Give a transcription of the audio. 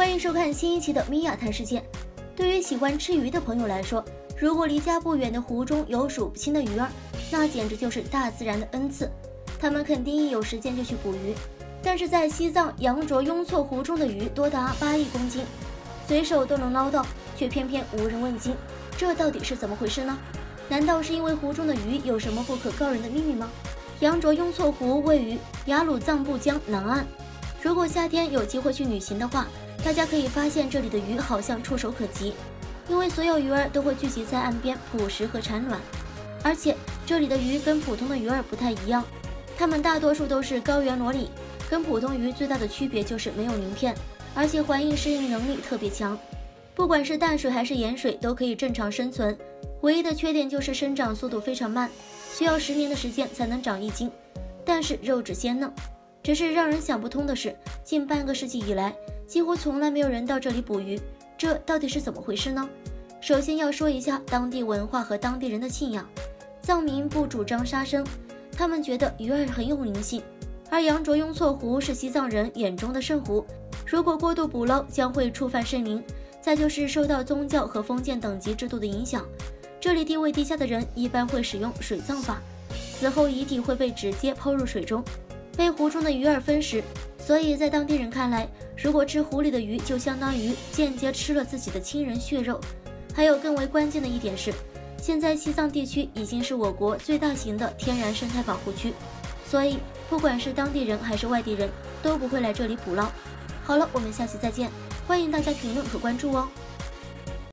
欢迎收看新一期的米娅谈世界。对于喜欢吃鱼的朋友来说，如果离家不远的湖中有数不清的鱼儿，那简直就是大自然的恩赐。他们肯定一有时间就去捕鱼。但是在西藏羊卓雍措湖中的鱼多达八亿公斤，随手都能捞到，却偏偏无人问津，这到底是怎么回事呢？难道是因为湖中的鱼有什么不可告人的秘密吗？羊卓雍措湖位于雅鲁藏布江南岸，如果夏天有机会去旅行的话。大家可以发现，这里的鱼好像触手可及，因为所有鱼儿都会聚集在岸边捕食和产卵。而且这里的鱼跟普通的鱼儿不太一样，它们大多数都是高原裸鲤，跟普通鱼最大的区别就是没有鳞片，而且环境适应能力特别强，不管是淡水还是盐水都可以正常生存。唯一的缺点就是生长速度非常慢，需要十年的时间才能长一斤，但是肉质鲜嫩。只是让人想不通的是，近半个世纪以来。几乎从来没有人到这里捕鱼，这到底是怎么回事呢？首先要说一下当地文化和当地人的信仰。藏民不主张杀生，他们觉得鱼儿很有灵性。而羊卓雍措湖是西藏人眼中的圣湖，如果过度捕捞将会触犯圣灵。再就是受到宗教和封建等级制度的影响，这里地位低下的人一般会使用水葬法，死后遗体会被直接抛入水中，被湖中的鱼儿分食。所以在当地人看来，如果吃湖里的鱼，就相当于间接吃了自己的亲人血肉。还有更为关键的一点是，现在西藏地区已经是我国最大型的天然生态保护区，所以不管是当地人还是外地人都不会来这里捕捞。好了，我们下期再见，欢迎大家评论和关注哦。